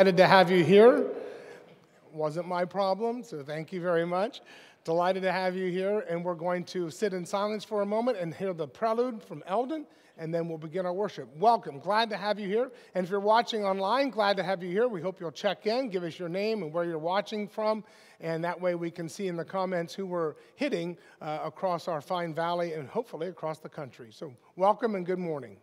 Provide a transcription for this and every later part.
Delighted to have you here. Wasn't my problem, so thank you very much. Delighted to have you here, and we're going to sit in silence for a moment and hear the prelude from Eldon, and then we'll begin our worship. Welcome. Glad to have you here. And if you're watching online, glad to have you here. We hope you'll check in, give us your name and where you're watching from, and that way we can see in the comments who we're hitting uh, across our fine valley and hopefully across the country. So, welcome and good morning.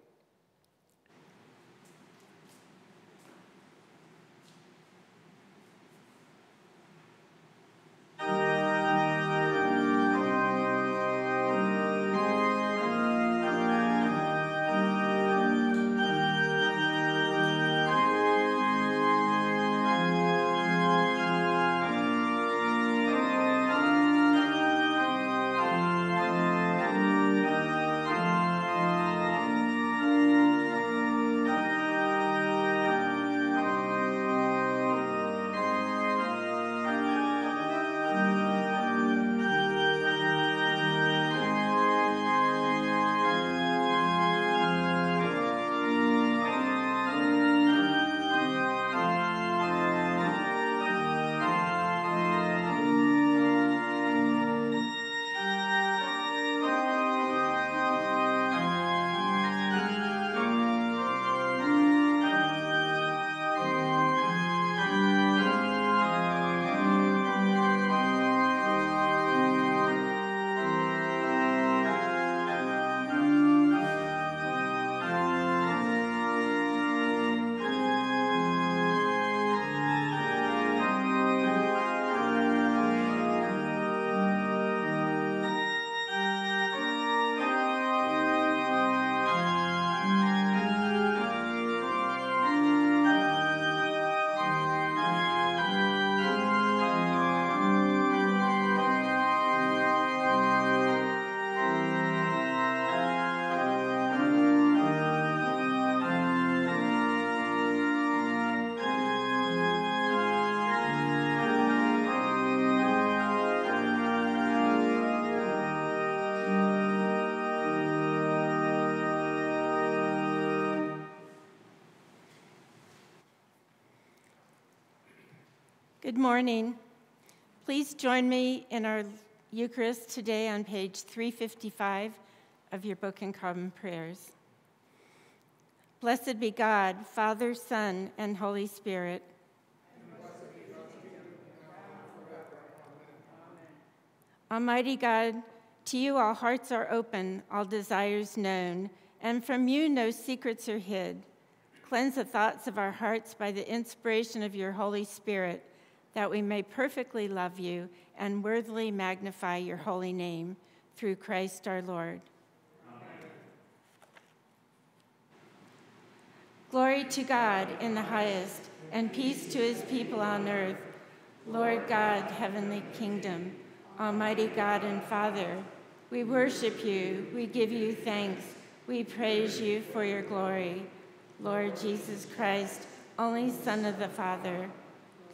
Good morning. Please join me in our Eucharist today on page 355 of your Book and Common Prayers. Blessed be God, Father, Son, and Holy Spirit. Almighty God, to you all hearts are open, all desires known, and from you no secrets are hid. Cleanse the thoughts of our hearts by the inspiration of your Holy Spirit that we may perfectly love you and worthily magnify your holy name through Christ our Lord. Amen. Glory to God in the highest, and peace to his people on earth. Lord God, heavenly kingdom, Almighty God and Father, we worship you, we give you thanks, we praise you for your glory. Lord Jesus Christ, only Son of the Father,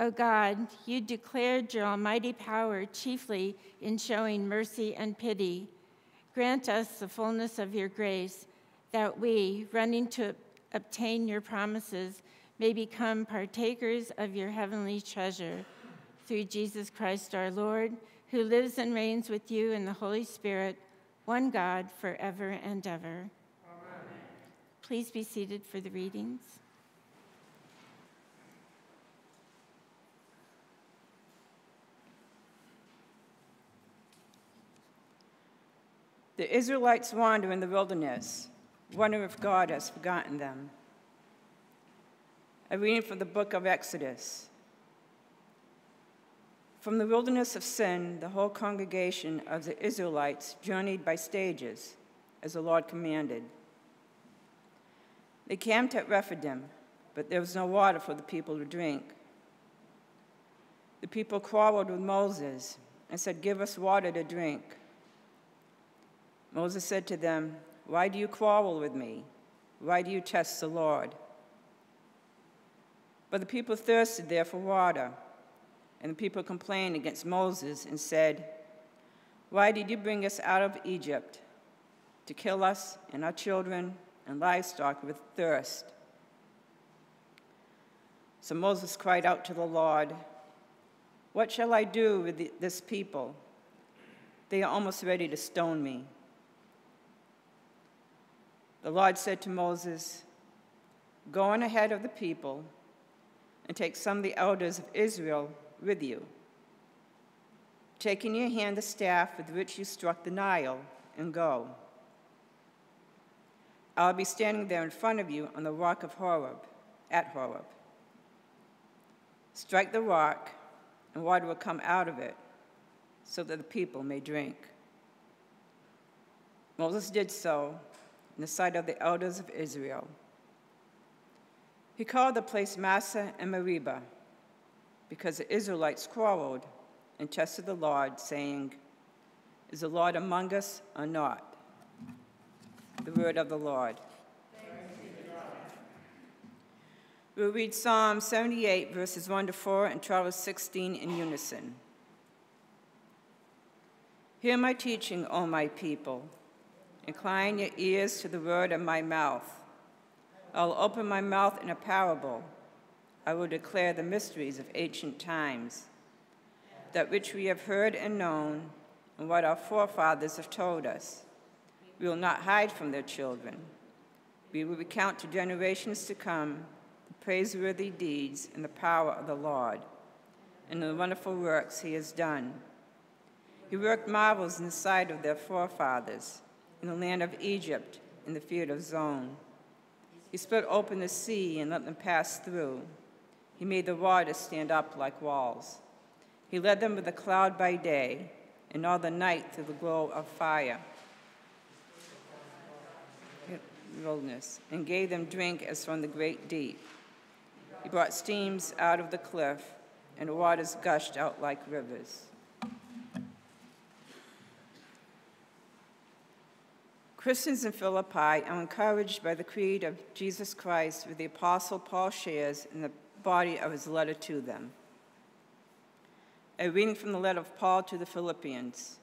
O God, you declared your almighty power chiefly in showing mercy and pity. Grant us the fullness of your grace, that we, running to obtain your promises, may become partakers of your heavenly treasure. Through Jesus Christ our Lord, who lives and reigns with you in the Holy Spirit, one God, forever and ever. Amen. Please be seated for the readings. The Israelites wander in the wilderness, wonder if God has forgotten them. A reading from the book of Exodus. From the wilderness of Sin, the whole congregation of the Israelites journeyed by stages, as the Lord commanded. They camped at Rephidim, but there was no water for the people to drink. The people quarreled with Moses and said, Give us water to drink. Moses said to them, Why do you quarrel with me? Why do you test the Lord? But the people thirsted there for water, and the people complained against Moses and said, Why did you bring us out of Egypt to kill us and our children and livestock with thirst? So Moses cried out to the Lord, What shall I do with this people? They are almost ready to stone me. The Lord said to Moses, Go on ahead of the people and take some of the elders of Israel with you. Take in your hand the staff with which you struck the Nile and go. I'll be standing there in front of you on the rock of Horeb, at Horeb. Strike the rock, and water will come out of it, so that the people may drink. Moses did so in the sight of the elders of Israel. He called the place Massah and Meribah, because the Israelites quarreled and tested the Lord, saying, Is the Lord among us or not? The word of the Lord. We'll read Psalm 78, verses 1 to 4, and Proverbs 16 in unison. Hear my teaching, O my people. Incline your ears to the word of my mouth. I'll open my mouth in a parable. I will declare the mysteries of ancient times, that which we have heard and known, and what our forefathers have told us. We will not hide from their children. We will recount to generations to come the praiseworthy deeds and the power of the Lord, and the wonderful works he has done. He worked marvels in the sight of their forefathers, in the land of Egypt, in the field of Zoan. He split open the sea and let them pass through. He made the waters stand up like walls. He led them with a cloud by day, and all the night through the glow of fire wilderness, and gave them drink as from the great deep. He brought streams out of the cliff, and the waters gushed out like rivers. Christians in Philippi are encouraged by the creed of Jesus Christ, with the Apostle Paul shares in the body of his letter to them. A reading from the letter of Paul to the Philippians.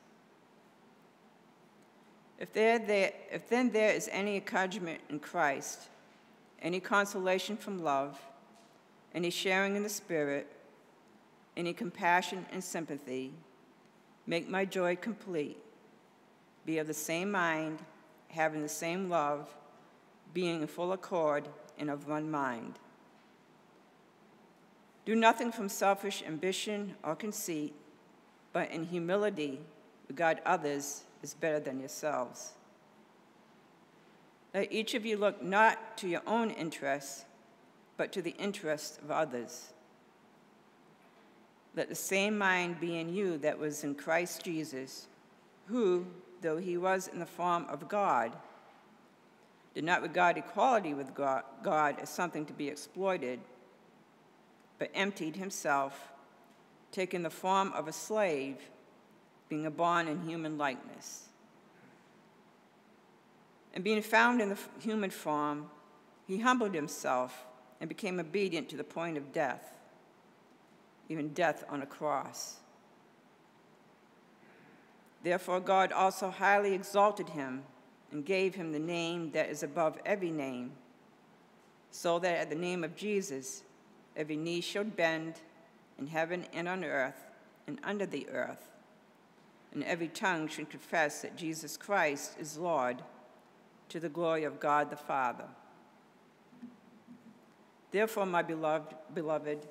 If, there, if then there is any encouragement in Christ, any consolation from love, any sharing in the Spirit, any compassion and sympathy, make my joy complete. Be of the same mind, having the same love, being in full accord and of one mind. Do nothing from selfish ambition or conceit, but in humility regard others as better than yourselves. Let each of you look not to your own interests, but to the interests of others. Let the same mind be in you that was in Christ Jesus, who, though he was in the form of God, did not regard equality with God as something to be exploited, but emptied himself, taking the form of a slave, being born in human likeness. And being found in the human form, he humbled himself and became obedient to the point of death, even death on a cross. Therefore, God also highly exalted him and gave him the name that is above every name, so that at the name of Jesus every knee should bend in heaven and on earth and under the earth, and every tongue should confess that Jesus Christ is Lord to the glory of God the Father. Therefore, my beloved, beloved,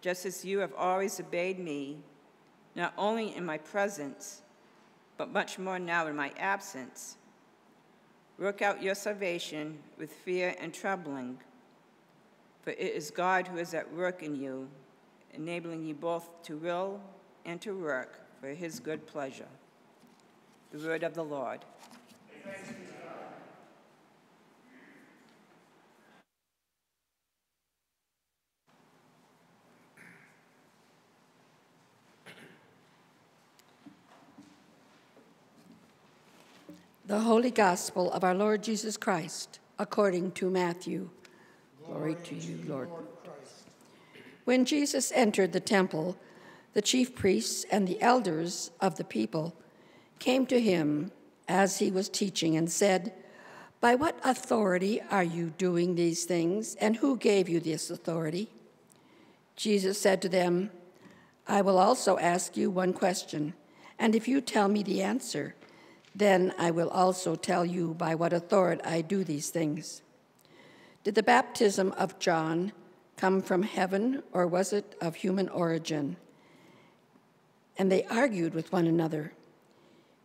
just as you have always obeyed me, not only in my presence, but much more now in my absence, work out your salvation with fear and trembling, for it is God who is at work in you, enabling you both to will and to work for his good pleasure. The word of the Lord. The Holy Gospel of our Lord Jesus Christ, according to Matthew. Glory, Glory to you, Lord. Lord when Jesus entered the temple, the chief priests and the elders of the people came to him as he was teaching and said, By what authority are you doing these things, and who gave you this authority? Jesus said to them, I will also ask you one question, and if you tell me the answer, then I will also tell you by what authority I do these things. Did the baptism of John come from heaven, or was it of human origin? And they argued with one another.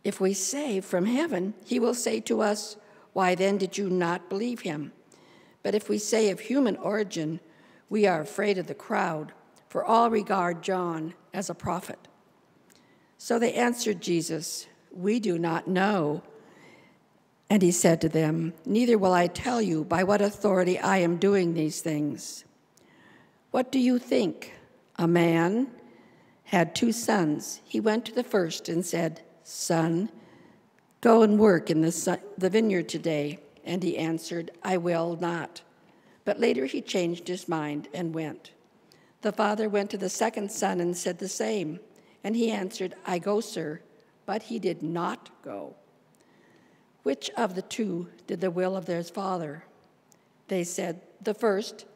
If we say from heaven, he will say to us, Why then did you not believe him? But if we say of human origin, we are afraid of the crowd, for all regard John as a prophet. So they answered Jesus, We do not know. And he said to them, Neither will I tell you by what authority I am doing these things. What do you think? A man had two sons. He went to the first and said, Son, go and work in the, the vineyard today. And he answered, I will not. But later he changed his mind and went. The father went to the second son and said the same. And he answered, I go, sir. But he did not go. Which of the two did the will of their father? They said, The first.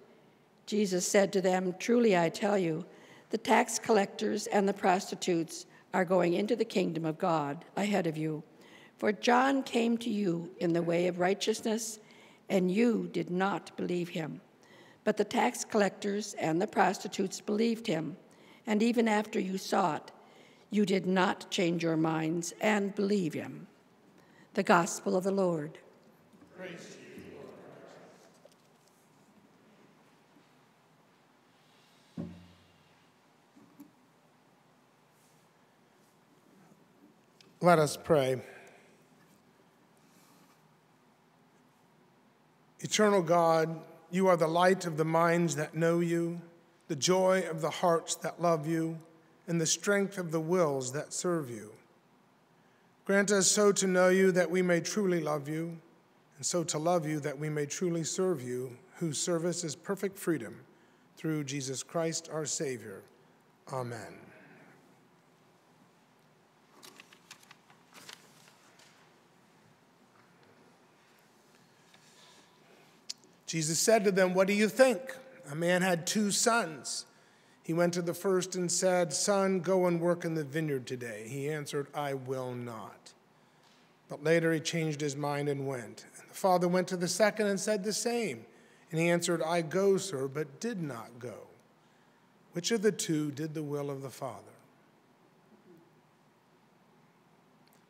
Jesus said to them, Truly I tell you, the tax collectors and the prostitutes are going into the kingdom of God ahead of you. For John came to you in the way of righteousness, and you did not believe him. But the tax collectors and the prostitutes believed him, and even after you saw it, you did not change your minds and believe him. The Gospel of the Lord. Praise Let us pray. Eternal God, you are the light of the minds that know you, the joy of the hearts that love you, and the strength of the wills that serve you. Grant us so to know you that we may truly love you, and so to love you that we may truly serve you, whose service is perfect freedom, through Jesus Christ our Savior. Amen. Jesus said to them, What do you think? A man had two sons. He went to the first and said, Son, go and work in the vineyard today. He answered, I will not. But later he changed his mind and went. And the father went to the second and said the same. And he answered, I go, sir, but did not go. Which of the two did the will of the Father?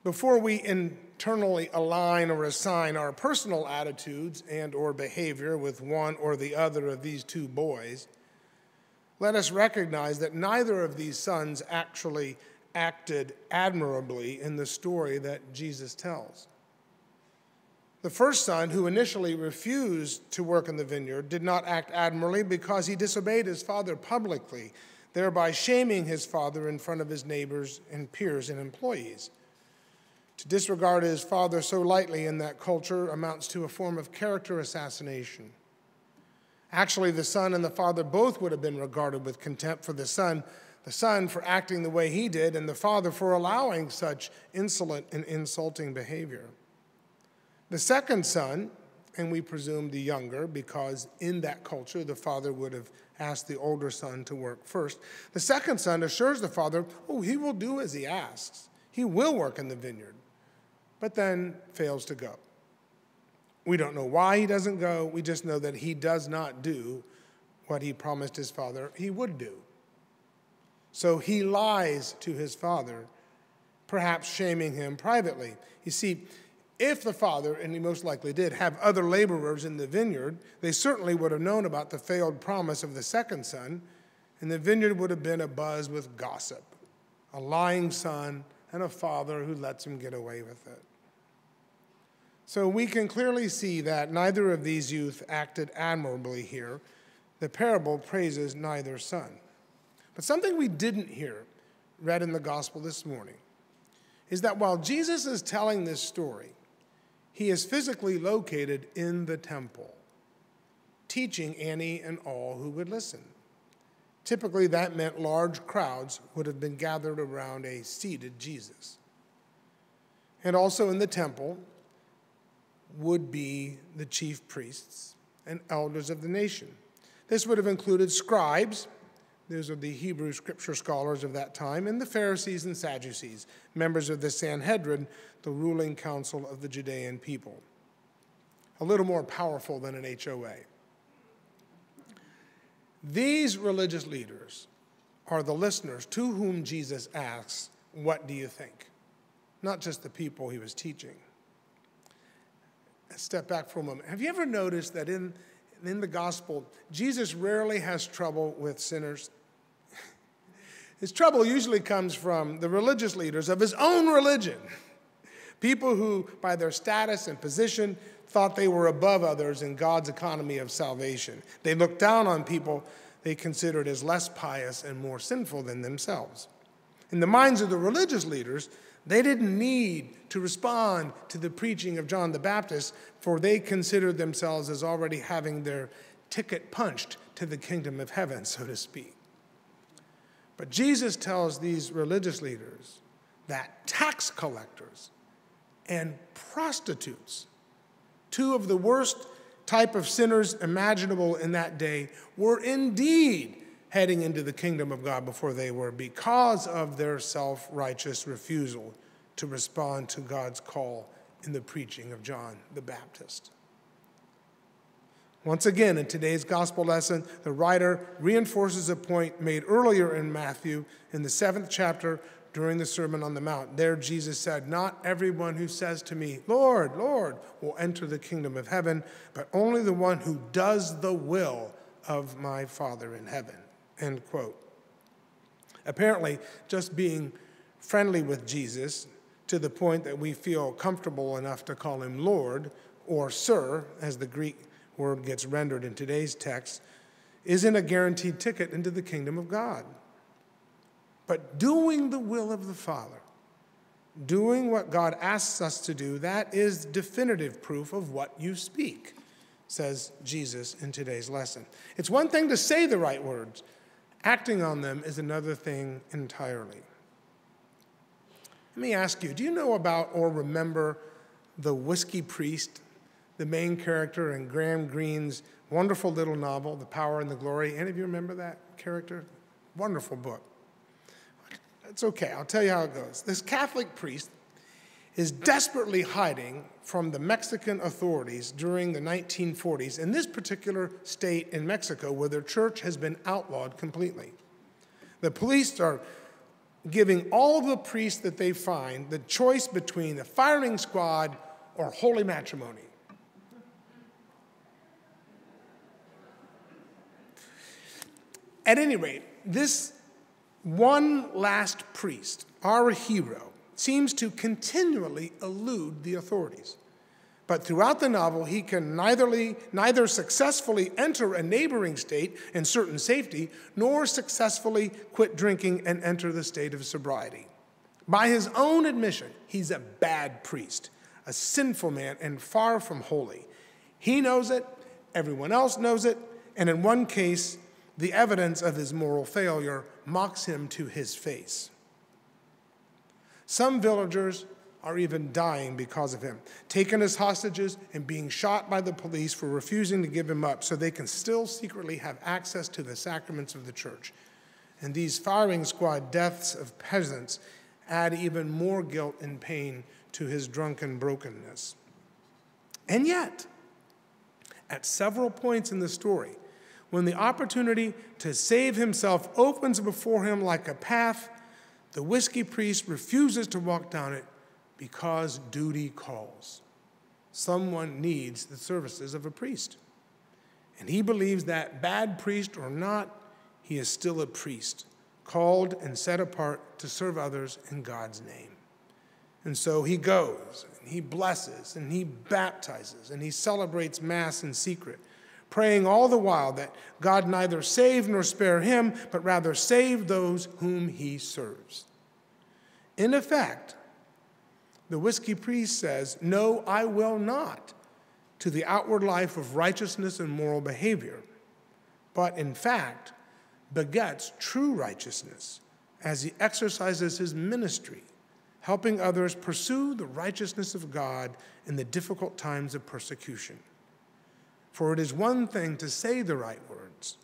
Before we internally align or assign our personal attitudes and or behavior with one or the other of these two boys, let us recognize that neither of these sons actually acted admirably in the story that Jesus tells. The first son, who initially refused to work in the vineyard, did not act admirably because he disobeyed his father publicly, thereby shaming his father in front of his neighbors and peers and employees. To disregard his father so lightly in that culture amounts to a form of character assassination. Actually, the son and the father both would have been regarded with contempt for the son, the son for acting the way he did, and the father for allowing such insolent and insulting behavior. The second son, and we presume the younger, because in that culture the father would have asked the older son to work first. The second son assures the father, Oh, he will do as he asks. He will work in the vineyard but then fails to go. We don't know why he doesn't go. We just know that he does not do what he promised his father he would do. So he lies to his father, perhaps shaming him privately. You see, if the father, and he most likely did, have other laborers in the vineyard, they certainly would have known about the failed promise of the second son, and the vineyard would have been abuzz with gossip. A lying son and a father who lets him get away with it. So we can clearly see that neither of these youth acted admirably here. The parable praises neither son. But something we didn't hear read in the gospel this morning is that while Jesus is telling this story, he is physically located in the temple, teaching any and all who would listen. Typically, that meant large crowds would have been gathered around a seated Jesus. And also in the temple would be the chief priests and elders of the nation. This would have included scribes, those are the Hebrew scripture scholars of that time, and the Pharisees and Sadducees, members of the Sanhedrin, the ruling council of the Judean people. A little more powerful than an HOA. These religious leaders are the listeners to whom Jesus asks, What do you think? Not just the people he was teaching. Step back for a moment. Have you ever noticed that in in the gospel, Jesus rarely has trouble with sinners. His trouble usually comes from the religious leaders of his own religion, people who, by their status and position, thought they were above others in God's economy of salvation. They looked down on people they considered as less pious and more sinful than themselves. In the minds of the religious leaders, they didn't need to respond to the preaching of John the Baptist, for they considered themselves as already having their ticket punched to the kingdom of heaven, so to speak. But Jesus tells these religious leaders that tax collectors and prostitutes, two of the worst type of sinners imaginable in that day, were indeed heading into the kingdom of God before they were because of their self righteous refusal to respond to God's call in the preaching of John the Baptist. Once again, in today's gospel lesson, the writer reinforces a point made earlier in Matthew in the seventh chapter during the Sermon on the Mount. There, Jesus said, Not everyone who says to me, Lord, Lord, will enter the kingdom of heaven, but only the one who does the will of my Father in heaven. End quote. Apparently, just being friendly with Jesus to the point that we feel comfortable enough to call him Lord or Sir, as the Greek word gets rendered in today's text, isn't a guaranteed ticket into the kingdom of God. But doing the will of the Father, doing what God asks us to do, that is definitive proof of what you speak, says Jesus in today's lesson. It's one thing to say the right words, Acting on them is another thing entirely. Let me ask you do you know about or remember the Whiskey Priest, the main character in Graham Greene's wonderful little novel, The Power and the Glory? Any of you remember that character? Wonderful book. It's okay, I'll tell you how it goes. This Catholic priest is desperately hiding from the Mexican authorities during the 1940s in this particular state in Mexico where their church has been outlawed completely. The police are giving all the priests that they find the choice between the firing squad or holy matrimony. At any rate, this one last priest, our hero, seems to continually elude the authorities. But throughout the novel, he can neitherly, neither successfully enter a neighboring state in certain safety, nor successfully quit drinking and enter the state of sobriety. By his own admission, he's a bad priest, a sinful man, and far from holy. He knows it, everyone else knows it, and in one case, the evidence of his moral failure mocks him to his face. Some villagers are even dying because of him, taken as hostages and being shot by the police for refusing to give him up so they can still secretly have access to the sacraments of the church. And these firing squad deaths of peasants add even more guilt and pain to his drunken brokenness. And yet, at several points in the story, when the opportunity to save himself opens before him like a path, the whiskey priest refuses to walk down it because duty calls. Someone needs the services of a priest. And he believes that, bad priest or not, he is still a priest, called and set apart to serve others in God's name. And so he goes, and he blesses, and he baptizes, and he celebrates Mass in secret, praying all the while that God neither save nor spare him, but rather save those whom he serves. In effect, The whiskey priest says, No, I will not, to the outward life of righteousness and moral behavior, but in fact begets true righteousness as he exercises his ministry, helping others pursue the righteousness of God in the difficult times of persecution. For it is one thing to say the right words,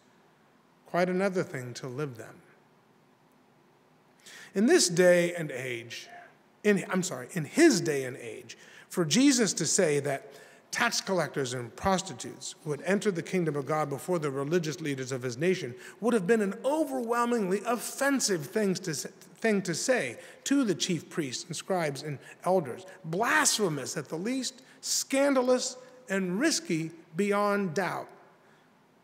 quite another thing to live them. In this day and age, in, I'm sorry, in his day and age, for Jesus to say that tax collectors and prostitutes would enter the kingdom of God before the religious leaders of his nation would have been an overwhelmingly offensive thing to, thing to say to the chief priests and scribes and elders. Blasphemous at the least, scandalous, and risky beyond doubt.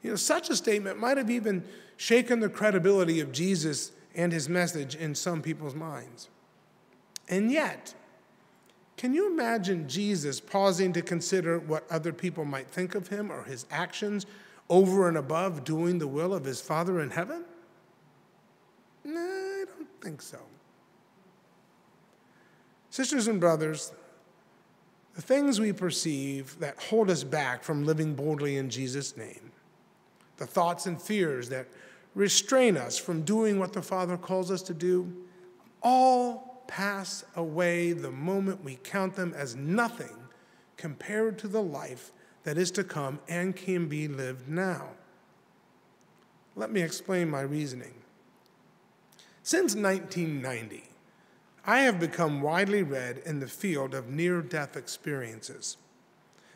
You know, such a statement might have even shaken the credibility of Jesus and his message in some people's minds. And yet, can you imagine Jesus pausing to consider what other people might think of him or his actions over and above doing the will of his Father in heaven? No, I don't think so. Sisters and brothers, the things we perceive that hold us back from living boldly in Jesus' name, the thoughts and fears that restrain us from doing what the Father calls us to do, all pass away the moment we count them as nothing compared to the life that is to come and can be lived now. Let me explain my reasoning. Since 1990, I have become widely read in the field of near death experiences.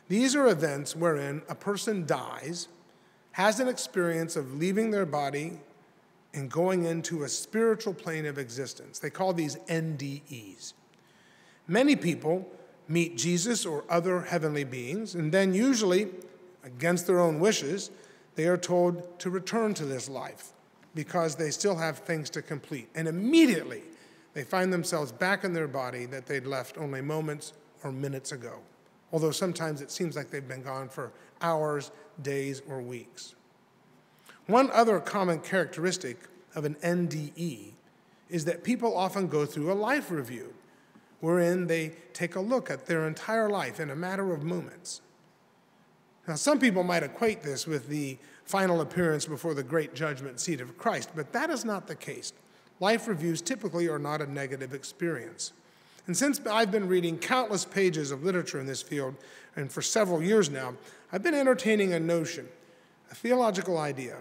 These are events wherein a person dies, has an experience of leaving their body and going into a spiritual plane of existence. They call these NDEs. Many people meet Jesus or other heavenly beings, and then, usually, against their own wishes, they are told to return to this life because they still have things to complete. And immediately, they find themselves back in their body that they'd left only moments or minutes ago, although sometimes it seems like they've been gone for hours, days, or weeks. One other common characteristic of an NDE is that people often go through a life review wherein they take a look at their entire life in a matter of moments. Now, some people might equate this with the final appearance before the great judgment seat of Christ, but that is not the case. Life reviews typically are not a negative experience. And since I've been reading countless pages of literature in this field, and for several years now, I've been entertaining a notion, a theological idea,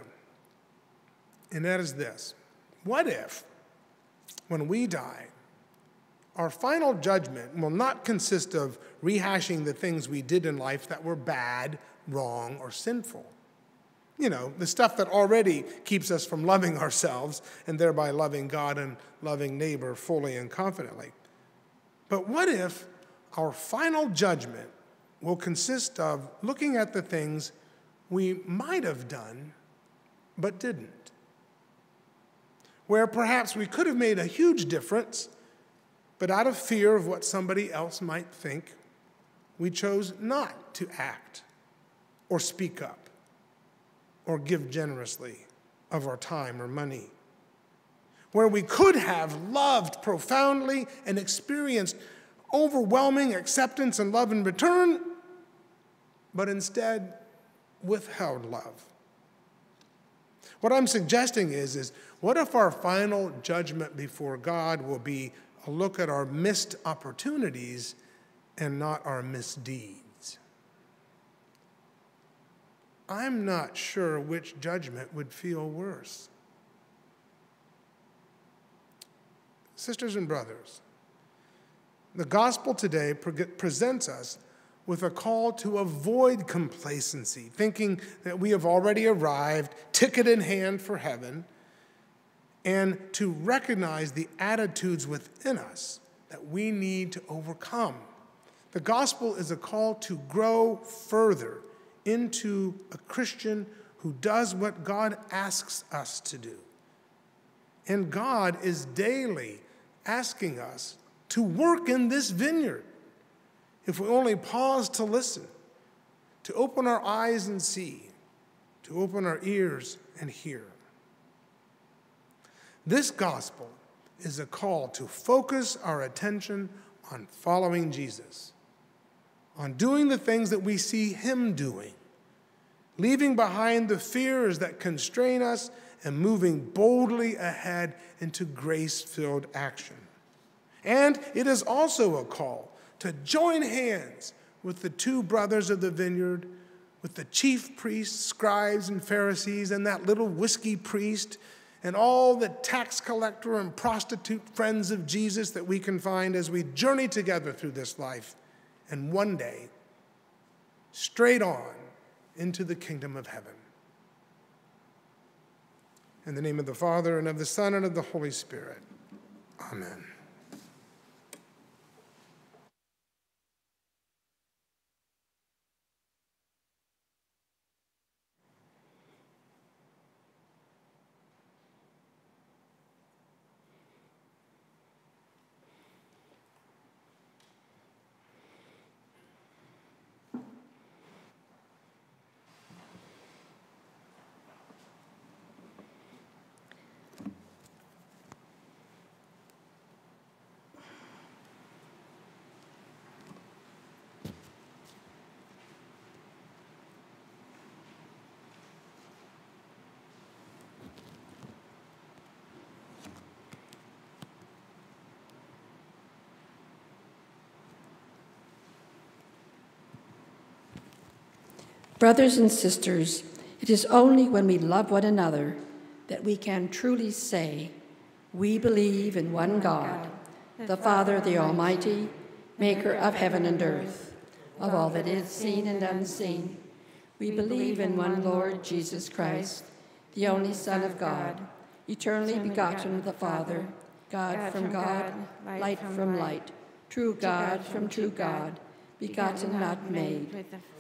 and that is this What if, when we die, our final judgment will not consist of rehashing the things we did in life that were bad, wrong, or sinful? You know, the stuff that already keeps us from loving ourselves and thereby loving God and loving neighbor fully and confidently. But what if our final judgment will consist of looking at the things we might have done but didn't? where perhaps we could have made a huge difference, but out of fear of what somebody else might think, we chose not to act or speak up or give generously of our time or money. Where we could have loved profoundly and experienced overwhelming acceptance and love in return, but instead withheld love. What I'm suggesting is, is what if our final judgment before God will be a look at our missed opportunities and not our misdeeds? I'm not sure which judgment would feel worse. Sisters and brothers, the gospel today presents us with a call to avoid complacency, thinking that we have already arrived, ticket in hand for heaven, and to recognize the attitudes within us that we need to overcome. The gospel is a call to grow further into a Christian who does what God asks us to do. And God is daily asking us to work in this vineyard if we only pause to listen, to open our eyes and see, to open our ears and hear. This gospel is a call to focus our attention on following Jesus, on doing the things that we see Him doing, leaving behind the fears that constrain us and moving boldly ahead into grace filled action. And it is also a call to join hands with the two brothers of the vineyard, with the chief priests, scribes, and Pharisees, and that little whiskey priest, and all the tax collector and prostitute friends of Jesus that we can find as we journey together through this life, and one day, straight on into the kingdom of heaven. In the name of the Father, and of the Son, and of the Holy Spirit. Amen. Brothers and sisters, it is only when we love one another that we can truly say, We believe in one God, the Father, the Almighty, maker of heaven and earth, of all that is seen and unseen. We believe in one Lord Jesus Christ, the only Son of God, eternally begotten of the Father, God from God, light from light, true God from true God, begotten, not made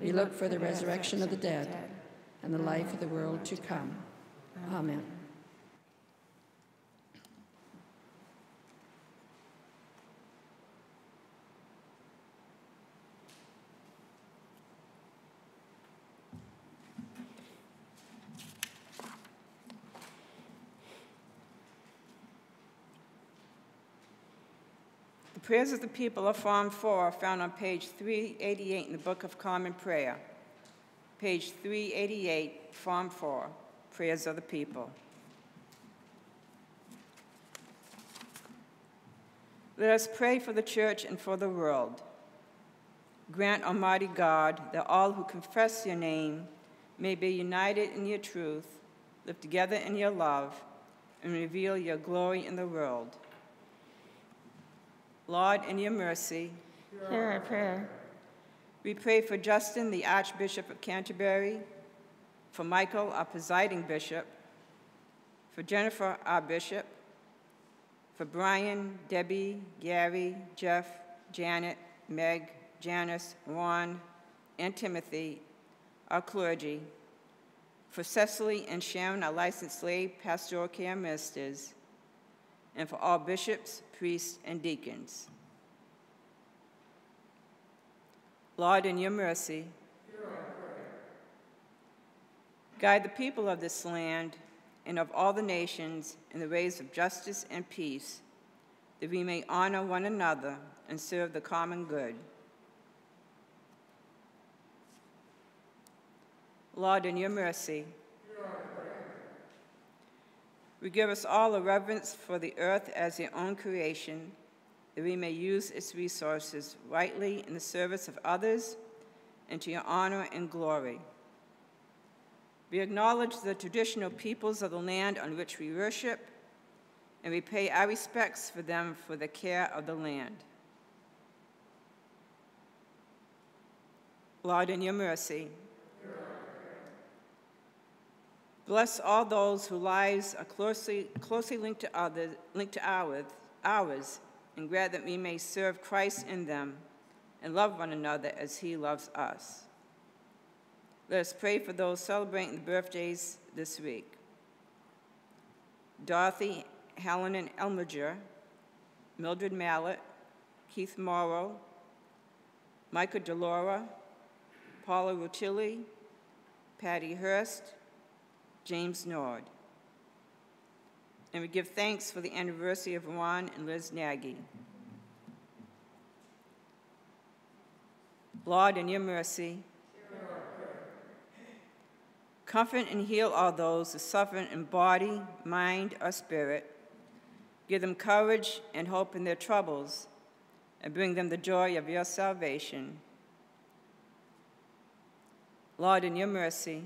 We look for the resurrection of the dead and the life of the world to come. Amen. Prayers of the people of Psalm 4 are found on page 388 in the Book of Common Prayer. Page 388, Psalm 4, Prayers of the People. Let us pray for the church and for the world. Grant, Almighty God, that all who confess your name may be united in your truth, live together in your love, and reveal your glory in the world Lord, in your mercy, hear our prayer. We pray for Justin, the Archbishop of Canterbury, for Michael, our presiding bishop, for Jennifer, our bishop, for Brian, Debbie, Gary, Jeff, Janet, Meg, Janice, Ron, and Timothy, our clergy, for Cecily and Sharon, our licensed lay pastoral care ministers, and for all bishops, priests, and deacons. Lord, in your mercy, guide the people of this land and of all the nations in the ways of justice and peace, that we may honor one another and serve the common good. Lord, in your mercy, we give us all a reverence for the earth as your own creation, that we may use its resources rightly in the service of others and to your honor and glory. We acknowledge the traditional peoples of the land on which we worship, and we pay our respects for them for the care of the land. Lord, in your mercy, bless all those whose lives are closely, closely linked, to others, linked to ours, ours, and grant that we may serve Christ in them and love one another as he loves us. Let us pray for those celebrating the birthdays this week. Dorothy Helen and Elmiger, Mildred Mallet, Keith Morrow, Micah Delora, Paula Rutilli, Patty Hurst, James Nord. And we give thanks for the anniversary of Ron and Liz Nagy. Lord, in your mercy, comfort and heal all those who suffer in body, mind, or spirit. Give them courage and hope in their troubles, and bring them the joy of your salvation. Lord, in your mercy,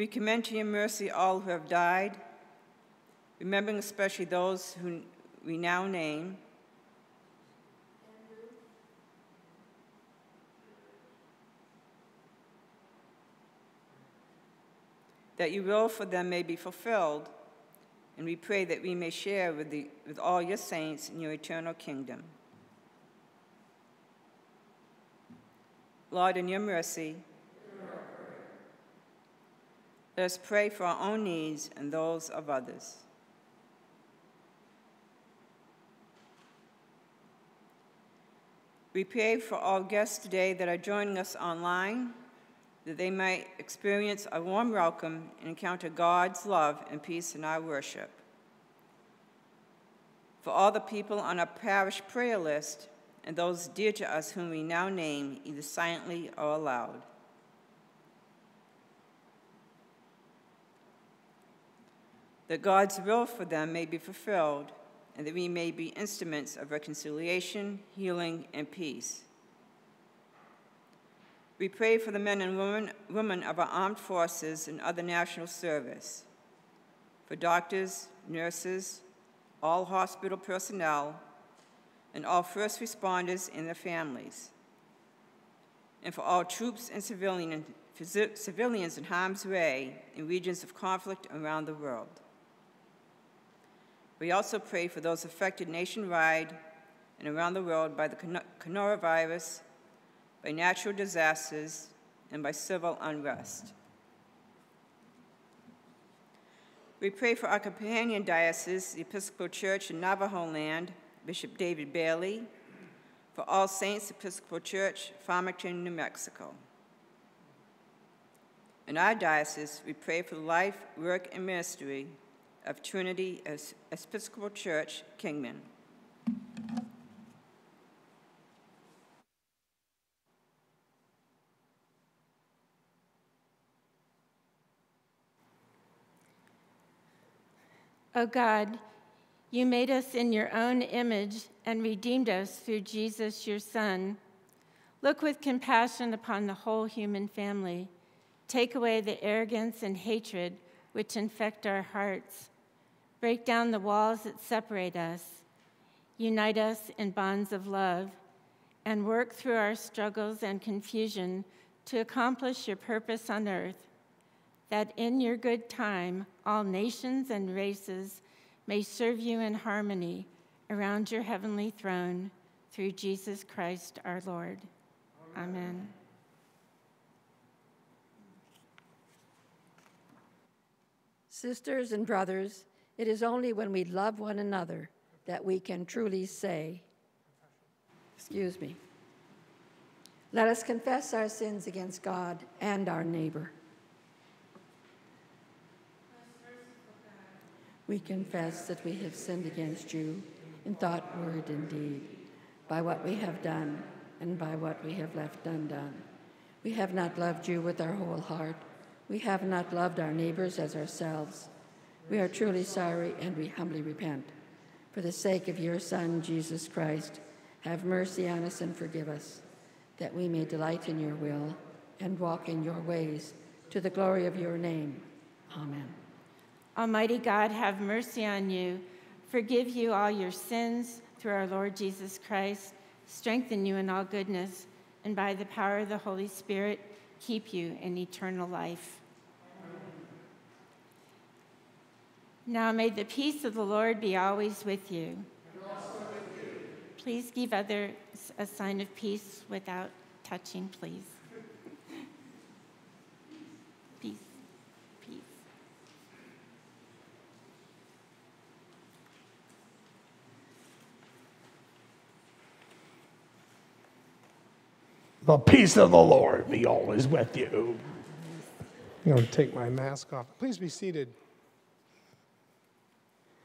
we commend to your mercy all who have died, remembering especially those who we now name that your will for them may be fulfilled. And we pray that we may share with, the, with all your saints in your eternal kingdom. Lord, in your mercy, let us pray for our own needs and those of others. We pray for all guests today that are joining us online that they might experience a warm welcome and encounter God's love and peace in our worship. For all the people on our parish prayer list and those dear to us whom we now name either silently or aloud. That God's will for them may be fulfilled and that we may be instruments of reconciliation, healing, and peace. We pray for the men and women, women of our armed forces and other national service, for doctors, nurses, all hospital personnel, and all first responders and their families, and for all troops and civilian, civilians in harm's way in regions of conflict around the world. We also pray for those affected nationwide and around the world by the coronavirus by natural disasters, and by civil unrest. We pray for our companion diocese, the Episcopal Church in Navajo Land, Bishop David Bailey, for All Saints Episcopal Church, Farmington, New Mexico. In our diocese, we pray for the life, work, and ministry of Trinity Episcopal Church, Kingman. O God, you made us in your own image and redeemed us through Jesus, your Son. Look with compassion upon the whole human family. Take away the arrogance and hatred which infect our hearts. Break down the walls that separate us. Unite us in bonds of love and work through our struggles and confusion to accomplish your purpose on earth that in your good time all nations and races may serve you in harmony around your heavenly throne through Jesus Christ our Lord. Amen. Amen. Sisters and brothers, it is only when we love one another that we can truly say, Excuse me. Let us confess our sins against God and our neighbor. We confess that we have sinned against you in thought, word, and deed, by what we have done and by what we have left undone. We have not loved you with our whole heart. We have not loved our neighbors as ourselves. We are truly sorry and we humbly repent. for the sake of your Son, Jesus Christ, have mercy on us and forgive us, that we may delight in your will and walk in your ways to the glory of your name. Amen. Almighty God, have mercy on you, forgive you all your sins through our Lord Jesus Christ, strengthen you in all goodness, and by the power of the Holy Spirit, keep you in eternal life. Now may the peace of the Lord be always with you. With you. Please give others a sign of peace without touching, please. peace. Peace. The peace of the Lord be always with you. I'm going to take my mask off. Please be seated.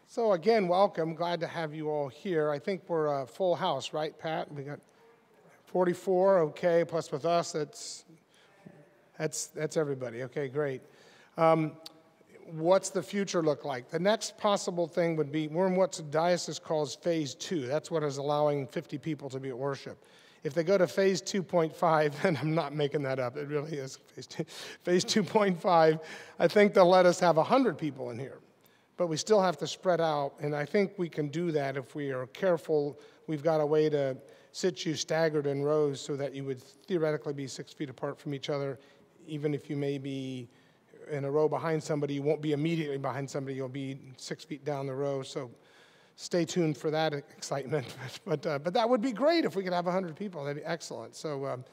So, again, welcome. Glad to have you all here. I think we're a full house, right, Pat? We got 44, okay, plus with us, that's, that's, that's everybody. Okay, great. Um, what's the future look like? The next possible thing would be we're in what the diocese calls phase two. That's what is allowing 50 people to be at worship. If they go to phase 2.5, and I'm not making that up, it really is phase, phase 2.5, I think they'll let us have 100 people in here but we still have to spread out. And I think we can do that if we are careful. We've got a way to sit you staggered in rows so that you would theoretically be six feet apart from each other. Even if you may be in a row behind somebody, you won't be immediately behind somebody, you'll be six feet down the row. So stay tuned for that excitement. but, uh, but that would be great if we could have 100 people. That'd be excellent. So um,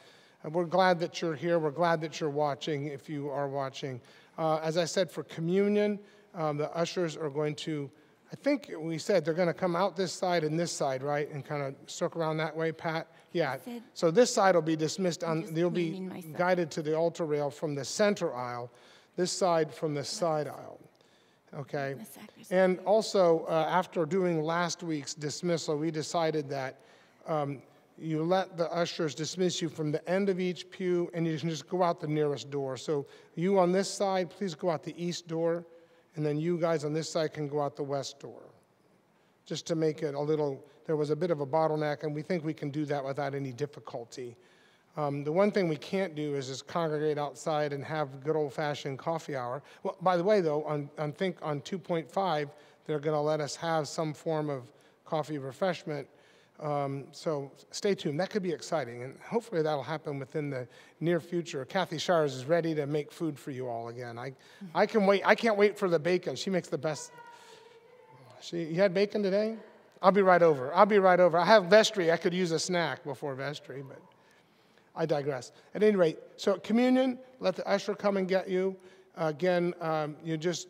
we're glad that you're here. We're glad that you're watching if you are watching. Uh, as I said, for communion, um, the ushers are going to, I think we said they're going to come out this side and this side, right? And kind of circle around that way, Pat? Yeah. So this side will be dismissed on, they'll be myself. guided to the altar rail from the center aisle, this side from the side aisle. Okay? And also, uh, after doing last week's dismissal, we decided that um, you let the ushers dismiss you from the end of each pew and you can just go out the nearest door. So you on this side, please go out the east door and then you guys on this side can go out the west door. Just to make it a little, there was a bit of a bottleneck, and we think we can do that without any difficulty. Um, the one thing we can't do is just congregate outside and have good old fashioned coffee hour. Well, by the way, though, on, on think on 2.5, they're going to let us have some form of coffee refreshment um, so stay tuned. That could be exciting, and hopefully that'll happen within the near future. Kathy Shires is ready to make food for you all again. I, I can wait. I can't wait for the bacon. She makes the best. She, you had bacon today? I'll be right over. I'll be right over. I have vestry. I could use a snack before vestry, but I digress. At any rate, so communion, let the usher come and get you. Again, um, you just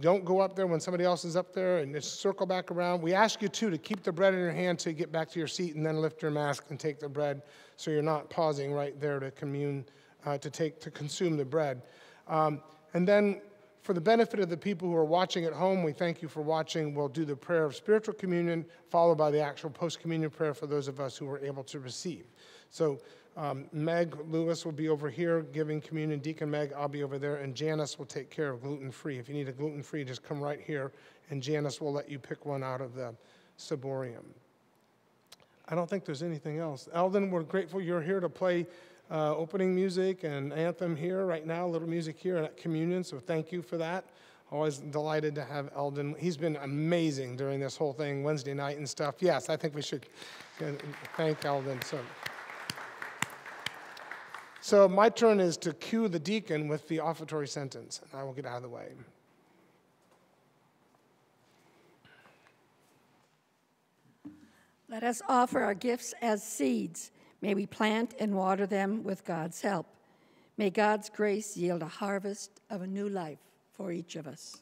don't go up there when somebody else is up there and just circle back around. We ask you too to keep the bread in your hand till you get back to your seat and then lift your mask and take the bread so you're not pausing right there to commune, uh, to take, to consume the bread. Um, and then for the benefit of the people who are watching at home, we thank you for watching. We'll do the prayer of spiritual communion, followed by the actual post communion prayer for those of us who were able to receive. So um, Meg Lewis will be over here giving communion. Deacon Meg, I'll be over there, and Janice will take care of gluten free. If you need a gluten free, just come right here, and Janice will let you pick one out of the ciborium. I don't think there's anything else. Eldon, we're grateful you're here to play uh, opening music and anthem here right now, a little music here at communion, so thank you for that. Always delighted to have Eldon. He's been amazing during this whole thing, Wednesday night and stuff. Yes, I think we should uh, thank Eldon. So. So my turn is to cue the deacon with the offertory sentence, and I will get out of the way. Let us offer our gifts as seeds. May we plant and water them with God's help. May God's grace yield a harvest of a new life for each of us.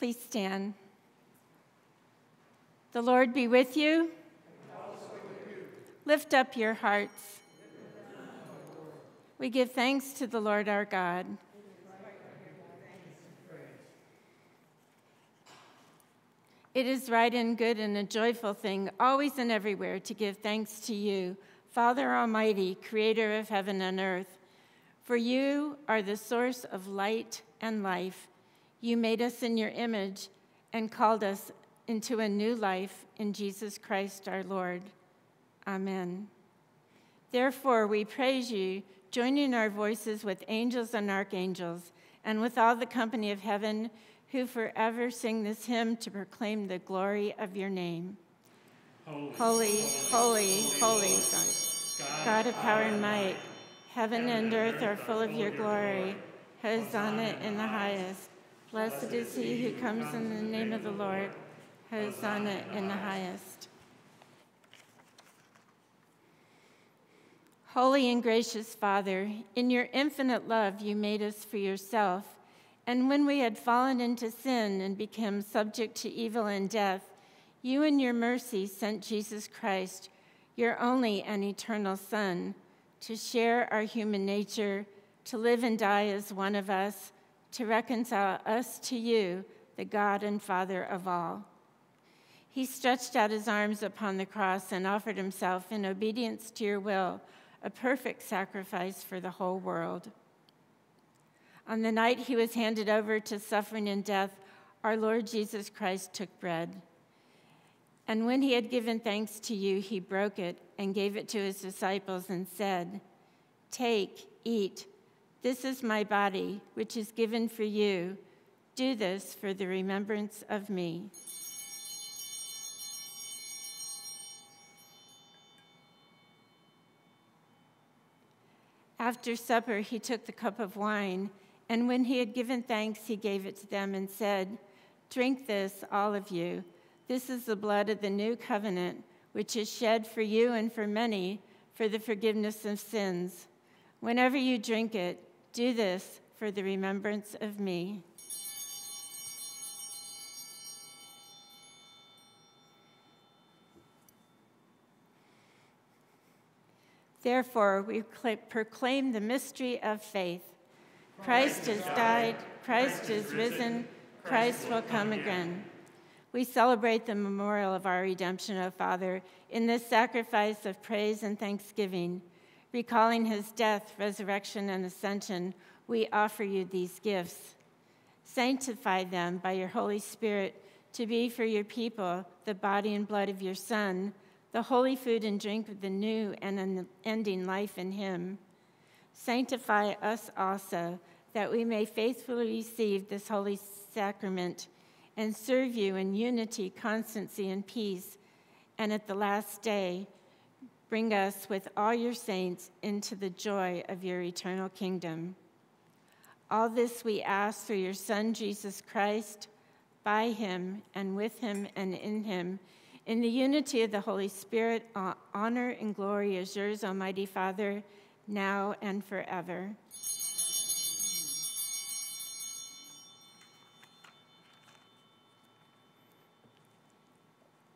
Please stand. The Lord be with you. Lift up your hearts. We give thanks to the Lord our God. It is right and good and a joyful thing, always and everywhere, to give thanks to you, Father Almighty, creator of heaven and earth. For you are the source of light and life. You made us in your image and called us into a new life in Jesus Christ our Lord. Amen. Therefore, we praise you, joining our voices with angels and archangels, and with all the company of heaven who forever sing this hymn to proclaim the glory of your name. Holy, holy, holy, holy God, God of power and might, heaven and earth are full of your glory. Hosanna in the highest. Blessed is he who comes in the name of the Lord. Hosanna in the highest. Holy and gracious Father, in your infinite love, you made us for yourself and when we had fallen into sin and become subject to evil and death, you in your mercy sent Jesus Christ, your only and eternal Son, to share our human nature, to live and die as one of us, to reconcile us to you, the God and Father of all. He stretched out his arms upon the cross and offered himself in obedience to your will, a perfect sacrifice for the whole world. On the night he was handed over to suffering and death, our Lord Jesus Christ took bread. And when he had given thanks to you, he broke it and gave it to his disciples and said, Take, eat. This is my body, which is given for you. Do this for the remembrance of me. After supper, he took the cup of wine and when he had given thanks, he gave it to them and said, Drink this, all of you. This is the blood of the new covenant, which is shed for you and for many for the forgiveness of sins. Whenever you drink it, do this for the remembrance of me. Therefore, we proclaim the mystery of faith. Christ has died, Christ is risen, Christ will come again. We celebrate the memorial of our redemption, O Father, in this sacrifice of praise and thanksgiving. Recalling his death, resurrection, and ascension, we offer you these gifts. Sanctify them by your Holy Spirit to be for your people the body and blood of your Son, the holy food and drink of the new and unending life in him. Sanctify us also that we may faithfully receive this holy sacrament and serve you in unity, constancy, and peace, and at the last day, bring us with all your saints into the joy of your eternal kingdom. All this we ask through your Son, Jesus Christ, by him and with him and in him. In the unity of the Holy Spirit, uh, honor and glory is yours, Almighty Father, now and forever.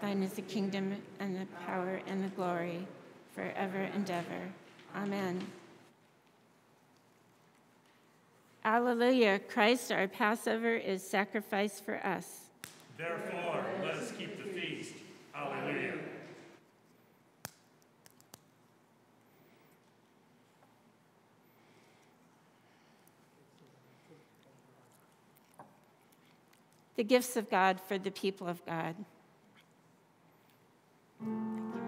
Thine is the kingdom and the power and the glory forever and ever. Amen. Alleluia. Christ, our Passover, is sacrificed for us. Therefore, let us keep the feast. Alleluia. The gifts of God for the people of God. Thank you.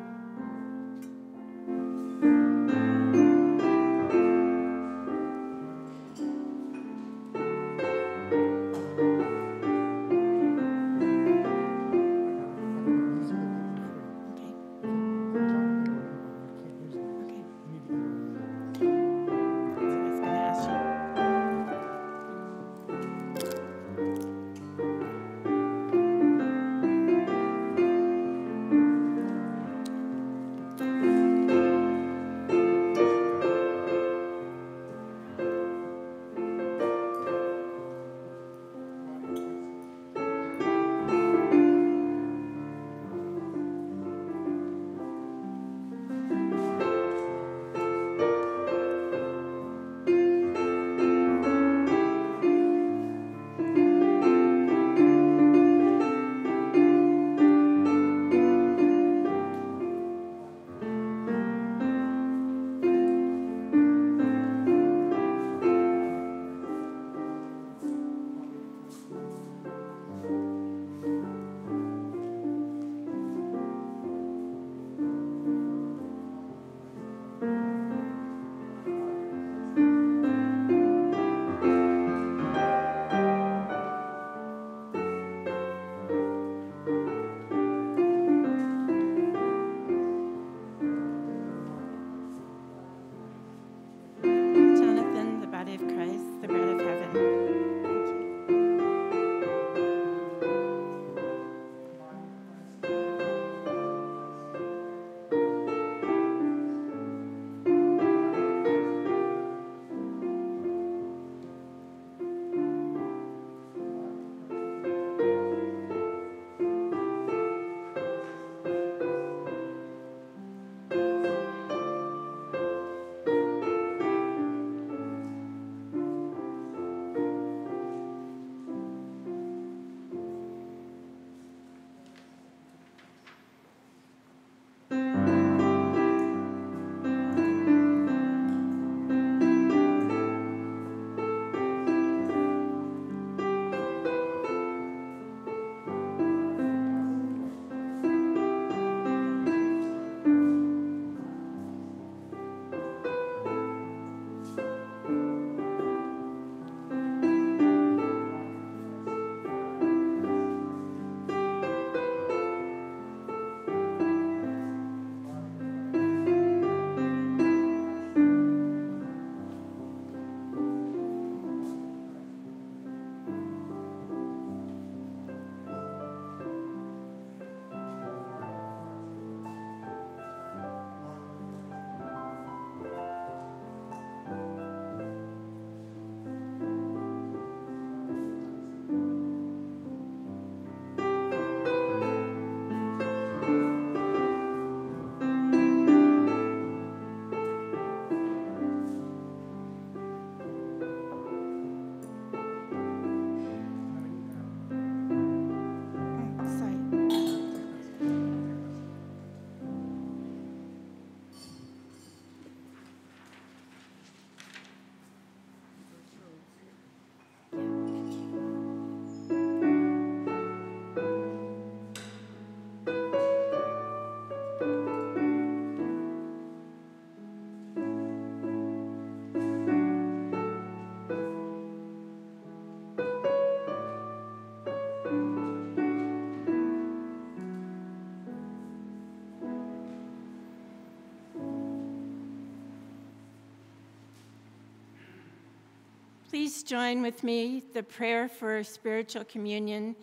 Please join with me the prayer for spiritual communion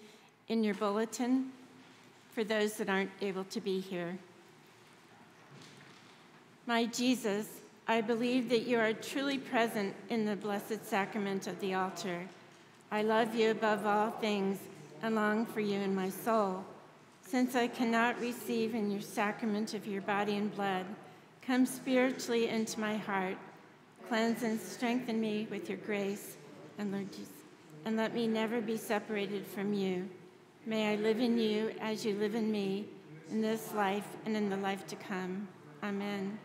in your bulletin for those that aren't able to be here. My Jesus, I believe that you are truly present in the blessed sacrament of the altar. I love you above all things and long for you in my soul. Since I cannot receive in your sacrament of your body and blood, come spiritually into my heart, cleanse and strengthen me with your grace, and Lord Jesus, and let me never be separated from you. May I live in you as you live in me, in this life and in the life to come. Amen.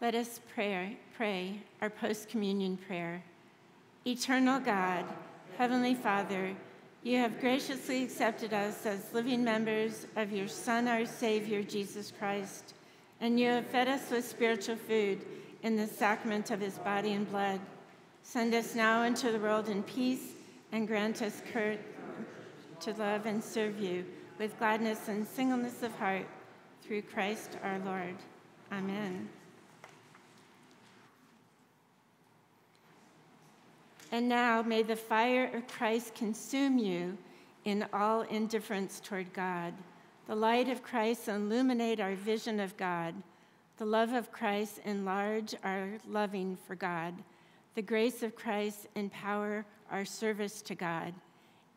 Let us pray, pray our post communion prayer. Eternal God, Heavenly Father, you have graciously accepted us as living members of your Son, our Savior, Jesus Christ, and you have fed us with spiritual food in the sacrament of his body and blood. Send us now into the world in peace and grant us courage to love and serve you with gladness and singleness of heart through Christ our Lord. Amen. And now may the fire of Christ consume you in all indifference toward God. The light of Christ illuminate our vision of God. The love of Christ enlarge our loving for God. The grace of Christ empower our service to God.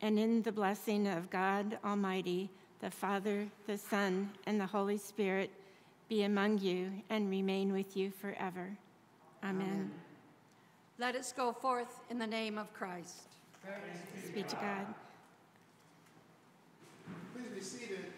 And in the blessing of God Almighty, the Father, the Son, and the Holy Spirit be among you and remain with you forever. Amen. Amen. Let us go forth in the name of Christ. Praise be to God. Please be seated.